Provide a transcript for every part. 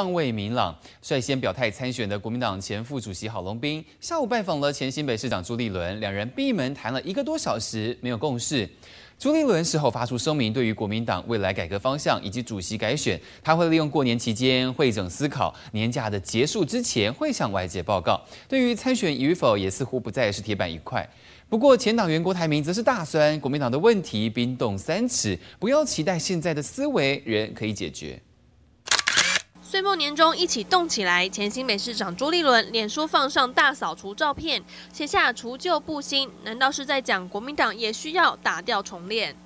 尚未明朗，率先表态参选的国民党前副主席郝龙斌，下午拜访了前新北市长朱立伦，两人闭门谈了一个多小时，没有共识。朱立伦事后发出声明，对于国民党未来改革方向以及主席改选，他会利用过年期间会诊思考，年假的结束之前会向外界报告。对于参选与否，也似乎不再是铁板一块。不过前党员郭台铭则是大酸国民党的问题冰冻三尺，不要期待现在的思维人可以解决。岁末年终一起动起来，前新北市长朱立伦脸书放上大扫除照片，写下除旧布新，难道是在讲国民党也需要打掉重练？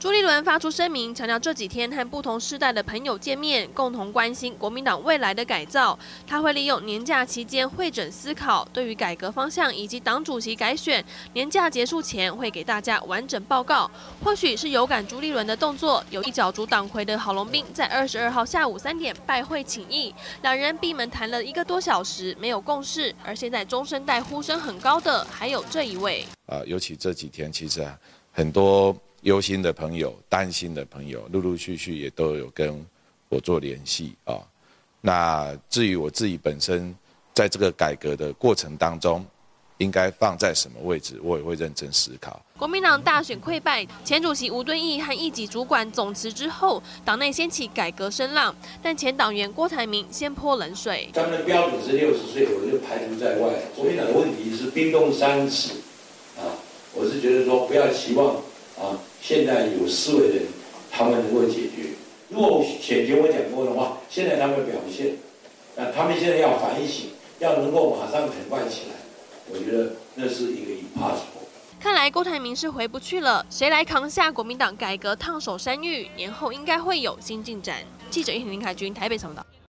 朱立伦发出声明，强调这几天和不同世代的朋友见面，共同关心国民党未来的改造。他会利用年假期间会诊思考，对于改革方向以及党主席改选，年假结束前会给大家完整报告。或许是有感朱立伦的动作，有一角逐党魁的郝龙斌在二十二号下午三点拜会请意，两人闭门谈了一个多小时，没有共识。而现在中生代呼声很高的，还有这一位。啊，尤其这几天，其实很多。忧心的朋友、担心的朋友，陆陆续续也都有跟我做联系啊。那至于我自己本身，在这个改革的过程当中，应该放在什么位置，我也会认真思考。国民党大选溃败，前主席吴敦义和一级主管总辞之后，党内掀起改革声浪，但前党员郭台铭先泼冷水。他们的标准是六十岁，我就排除在外。国民党的问题是冰冻三尺是觉得说不要期望。啊，现在有思维的人，他们能够解决。如果前前我讲过的话，现在他们表现，那他们现在要反省，要能够马上很快起来，我觉得那是一个 impossible。看来郭台铭是回不去了，谁来扛下国民党改革烫手山芋？年后应该会有新进展。记者叶林凯军台北报道。